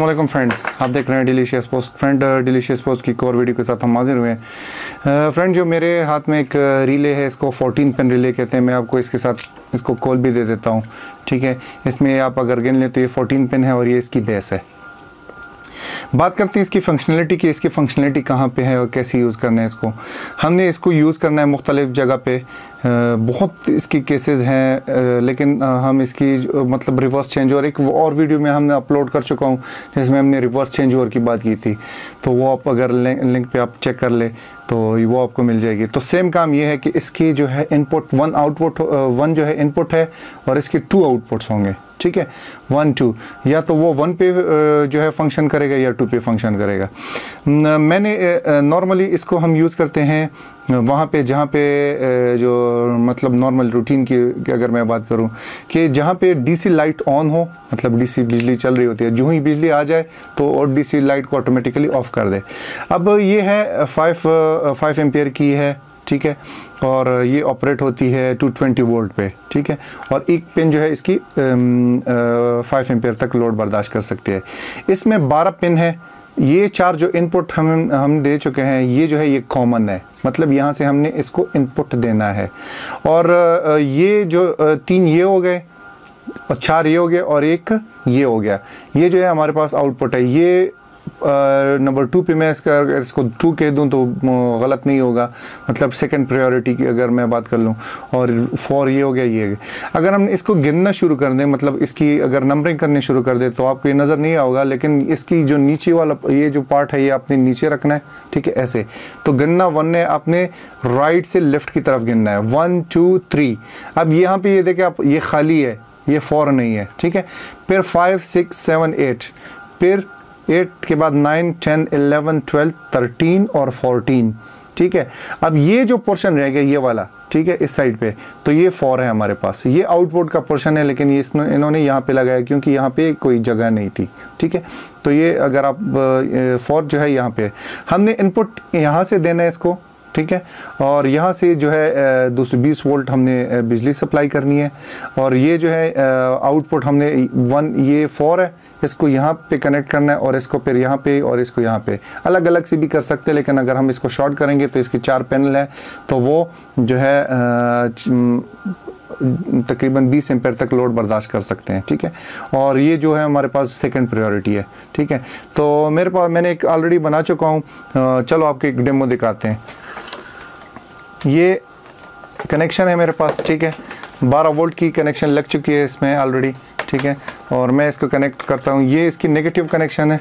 वालेकुम फ्रेंड्स आप देख रहे हैं delicious post friend delicious post की कोर वीडियो के साथ हम हाजिर हुए हैं। फ्रेंड जो मेरे हाथ में एक रिले है, इसको 14 पेन रिले कहते हैं। मैं आपको इसके साथ, इसको कॉल भी दे देता हूँ। ठीक है? इसमें आप अगर गिन लें तो ये 14 पेन है और ये इसकी बेस है। बात करते हैं इसकी फंक्शनलिटी की, इसकी फंक्शनलिटी कहाँ पे है और कैसे यूज़ करना है इसको। हमने इसको यूज़ करना है मुख्तलिफ़ जगह पे। बहुत इसकी केसेस हैं लेकिन हम इसकी मतलब रिवर्स चेंज और एक और वीडियो में हमने अपलोड कर चुका हूँ, जिसमें हमने रिवर्स चेंज ओवर की बात की थी। तो वो आप अगर लिंक पे आप चेक कर ले तो वो आपको मिल जाएगी। तो सेम काम ये है कि इसकी जो है इनपुट वन आउटपुट वन जो है इनपुट है और इसके टू आउटपुट्स होंगे। ठीक है? वन टू या तो वो वन पे जो है फ़ंक्शन करेगा या टू पे फ़ंक्शन करेगा। मैंने नॉर्मली इसको हम यूज़ करते हैं वहाँ पे जहाँ पे जो मतलब नॉर्मल रूटीन की अगर मैं बात करूँ, कि जहाँ पे डीसी लाइट ऑन हो मतलब डीसी बिजली चल रही होती है, जो ही बिजली आ जाए तो और डीसी लाइट को ऑटोमेटिकली ऑफ़ कर दे। अब ये है फाइव फाइव एम्पेयर की है ठीक है? और ये ऑपरेट होती है 220 वोल्ट पे, ठीक है? और एक पिन जो है इसकी फाइव एम्पेयर तक लोड बर्दाश्त कर सकती है। इसमें 12 पिन है। ये चार जो इनपुट हम हम दे चुके हैं, ये जो है, ये कॉमन है। मतलब यहाँ से हमने इसको इनपुट देना है। और ये जो तीन ये हो गए, और चार ये हो गए, और एक ये हो गया। ये जो है हमारे पास आउटपुट है। ये नंबर टू पे मैं इसका अगर इसको टू कह दूँ तो गलत नहीं होगा। मतलब सेकंड प्रायोरिटी की अगर मैं बात कर लूँ, और फोर ये हो गया, ये गया। अगर हम इसको गिनना शुरू कर दें मतलब इसकी अगर नंबरिंग करनी शुरू कर दें तो आपको ये नज़र नहीं आओगा लेकिन इसकी जो नीचे वाला, ये जो पार्ट है, ये आपने नीचे रखना है, ठीक है, ऐसे। तो गिनना वन ने आपने राइट से लेफ़्ट की तरफ़ गिनना है। वन टू थ्री अब यहाँ पे ये देखें आप, ये खाली है, ये फोर नहीं है, ठीक है। फिर फाइव सिक्स सेवन एट फिर एट के बाद nine, ten eleven twelfth thirteen और फोर्टीन। ठीक है? अब ये जो पोर्शन रह गया, ये वाला, ठीक है, इस साइड पे तो ये फोर है हमारे पास। ये आउटपुट का पोर्शन है, लेकिन ये इन्होंने यहाँ पे लगाया क्योंकि यहाँ पे कोई जगह नहीं थी। ठीक है? तो ये अगर आप फोर जो है यहाँ पे। हमने इनपुट यहाँ से देना है इसको। ठीक है? और यहाँ से जो है दो सौ बीस वोल्ट हमने बिजली सप्लाई करनी है। और ये जो है आउटपुट हमने वन, ये फोर है, इसको यहाँ पे कनेक्ट करना है और इसको फिर यहाँ पे और इसको यहाँ पे। अलग अलग से भी कर सकते हैं, लेकिन अगर हम इसको शॉर्ट करेंगे तो इसकी चार पैनल है। तो वो जो है तकरीबन 20 एम्पेयर तक लोड बर्दाश्त कर सकते हैं, ठीक है? और ये जो है, हमारे पास सेकंड प्रायोरिटी है, ठीक है? तो मेरे पास मैंने एक ऑलरेडी बना चुका हूँ। चलो आपको एक डेमो दिखाते हैं। ये कनेक्शन है मेरे पास, ठीक है? 12 वोल्ट की कनेक्शन लग चुकी है इसमें ऑलरेडी ठीक है? और मैं इसको कनेक्ट करता हूँ। ये इसकी नेगेटिव कनेक्शन है।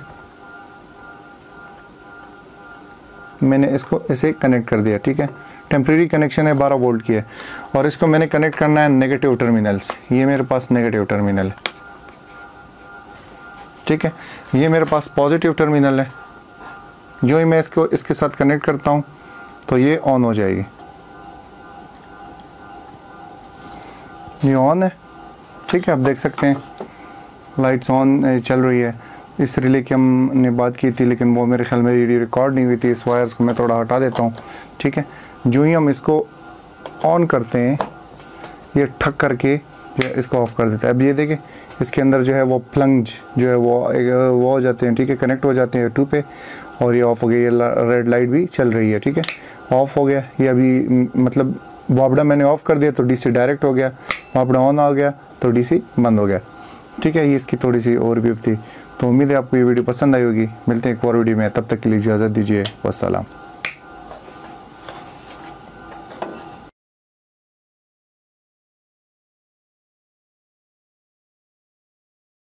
मैंने इसको, इसे कनेक्ट कर दिया, ठीक है? टेम्प्रेरी कनेक्शन है 12 वोल्ट की है। और इसको मैंने कनेक्ट करना है नेगेटिव टर्मिनल्स ये मेरे पास नेगेटिव टर्मिनल है। ठीक है? ये मेरे पास पॉजिटिव टर्मिनल है। जो ही मैं इसको, इसके साथ कनेक्ट करता हूँ तो ये ऑन हो जाएगी। ये ऑन है। ठीक है, आप देख सकते हैं। लाइट्स ऑन चल रही है। इस रिले की हमने बात की थी, लेकिन वो मेरे ख्याल में रेडियो रिकॉर्ड नहीं हुई थी। इस वायर्स को मैं थोड़ा हटा देता हूँ। ठीक है? जो ही हम इसको ऑन करते हैं, ये ठक करके जो है इसको ऑफ़ कर देता है। अब ये देखें इसके अंदर जो है वो प्लंज जो है वो वो हो जाते हैं। ठीक है? कनेक्ट हो जाते हैं टू पे। और ये ऑफ़ हो गया, ये रेड लाइट भी चल रही है। ठीक है? ऑफ़ हो गया। ये अभी मतलब वापड़ा मैंने ऑफ़ कर दिया तो डीसी डायरेक्ट हो गया। वापड़ा ऑन आ गया तो डीसी बंद हो गया। ठीक है, ये इसकी थोड़ी सी ओवरव्यू थी। तो उम्मीद है आपको ये वीडियो पसंद आई होगी। मिलते हैं एक और वीडियो में। तब तक के लिए इजाज़त दीजिए। वसलम